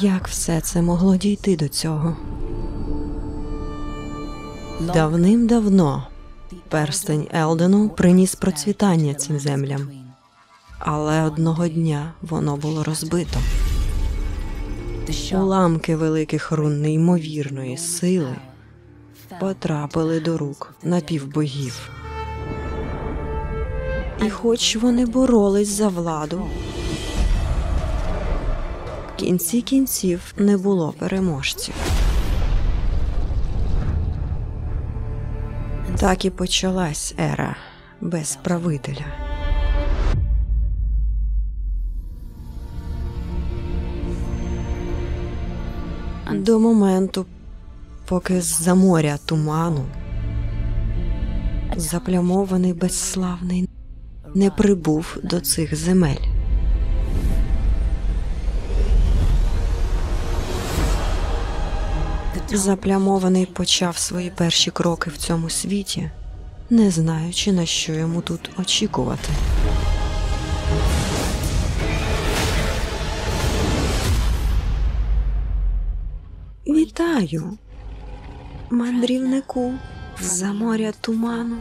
Як все це могло дійти до цього? Давним-давно перстень Елдену приніс процвітання цим землям, але одного дня воно було розбито. Уламки великих рун неймовірної сили потрапили до рук напівбогів. І хоч вони боролись за владу, кінці кінців не було переможців. Так і почалась ера без правителя. До моменту, поки з-за моря туману заплямований безславний не прибув до цих земель. Заплямований почав свої перші кроки в цьому світі, не знаючи, на що йому тут очікувати. Вітаю, мандрівнику за моря туману.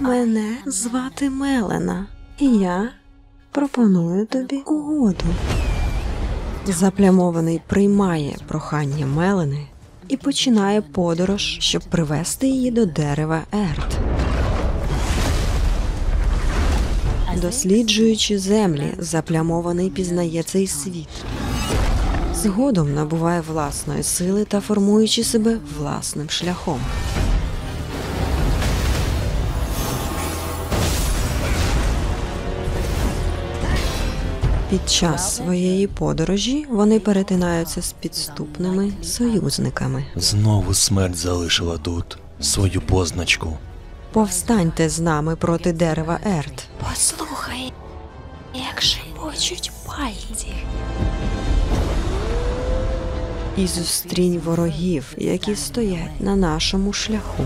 Мене звати Мелена, і я пропоную тобі угоду. Заплямований приймає прохання Мелени і починає подорож, щоб привести її до дерева Ерт. Досліджуючи землі, заплямований пізнає цей світ. Згодом набуває власної сили та формуючи себе власним шляхом. Під час своєї подорожі вони перетинаються з підступними союзниками. Знову смерть залишила тут свою позначку. Повстаньте з нами проти дерева Ерт. Послухай, як шепочуть пальці. і зустрінь ворогів, які стоять на нашому шляху.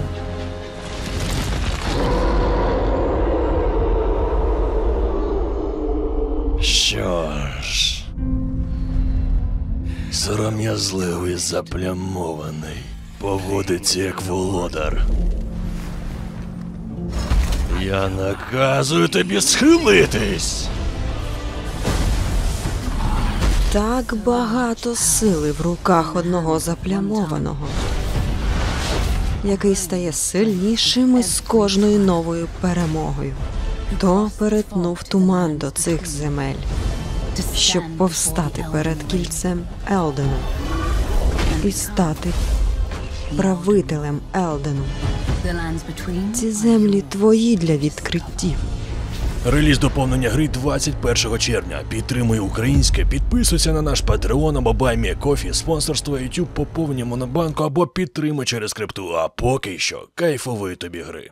Сором'язливий заплямований, поводиться як володар. Я наказую тобі схилитись. Так багато сили в руках одного заплямованого, який стає сильнішим із кожною новою перемогою. То перетнув туман до цих земель, щоб повстати перед кільцем Елдену і стати правителем Елдену. Ці землі твої для відкриттів. Реліз доповнення гри 21 червня. Підтримуй українське, підписуйся на наш Patreon або Баймія Кофі, спонсорство YouTube, поповнення монобанку або підтримуй через крипту. А поки що кайфової тобі гри.